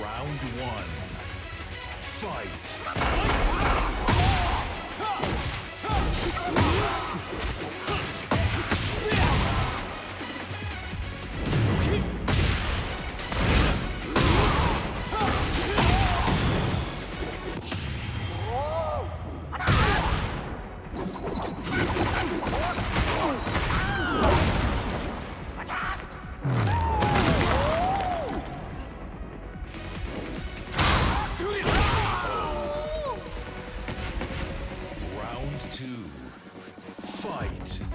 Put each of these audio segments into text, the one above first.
Round one. Fight. Fight.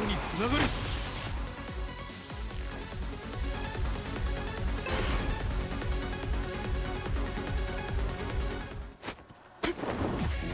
明日につながる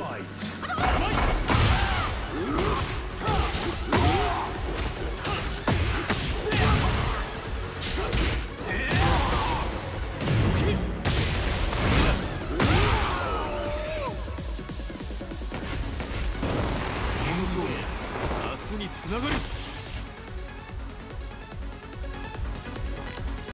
明日につながる